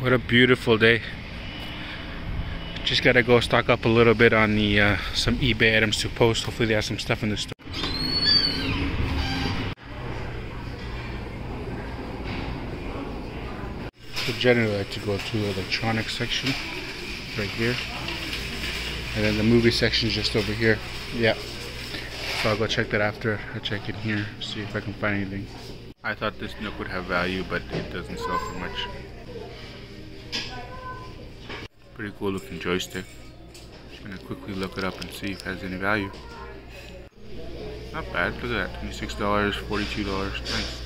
What a beautiful day. Just gotta go stock up a little bit on the uh, some eBay items to post. Hopefully they have some stuff in the store. So generally I like to go to the electronics section right here. And then the movie section is just over here. Yeah. So I'll go check that after I check in here, see if I can find anything. I thought this Nook would have value, but it doesn't sell for much. Pretty cool looking joystick. Just gonna quickly look it up and see if it has any value. Not bad, look at that, $26, $42, nice.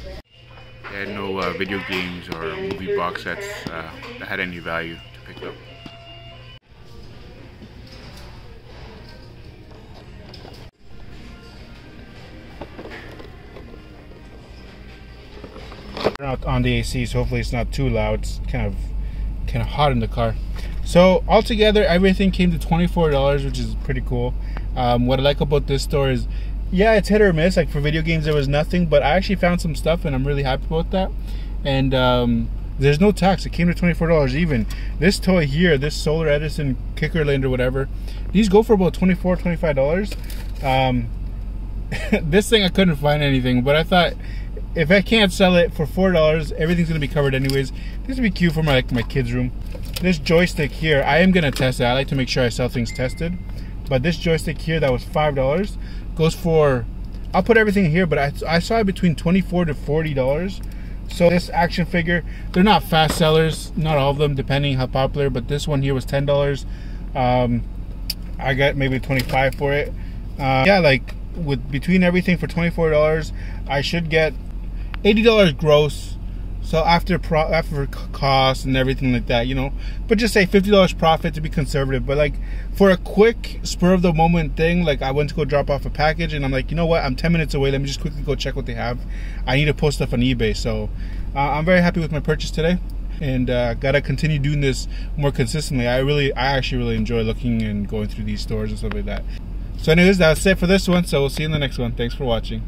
They had no uh, video games or movie box sets uh, that had any value to pick up. out on the AC, so hopefully it's not too loud. It's kind of kind of hot in the car. So altogether, everything came to twenty four dollars, which is pretty cool. Um, what I like about this store is, yeah, it's hit or miss. Like for video games, there was nothing, but I actually found some stuff, and I'm really happy about that. And um, there's no tax. It came to twenty four dollars even. This toy here, this Solar Edison Kikkerland or whatever, these go for about 24 25 dollars. Um, this thing I couldn't find anything, but I thought if I can't sell it for four dollars, everything's gonna be covered anyways. This would be cute for my like my kids' room. This joystick here, I am gonna test it. I like to make sure I sell things tested. But this joystick here that was five dollars goes for I'll put everything here, but I, I saw it between 24 to 40 dollars. So this action figure, they're not fast sellers, not all of them, depending how popular. But this one here was ten dollars. Um, I got maybe 25 for it. Uh, yeah, like with between everything for 24 dollars, I should get $80 gross. So after pro, after costs and everything like that, you know, but just say $50 profit to be conservative. But like for a quick spur of the moment thing, like I went to go drop off a package and I'm like, you know what? I'm 10 minutes away. Let me just quickly go check what they have. I need to post stuff on eBay. So uh, I'm very happy with my purchase today and uh, gotta continue doing this more consistently. I really, I actually really enjoy looking and going through these stores and stuff like that. So anyways, that's it for this one. So we'll see you in the next one. Thanks for watching.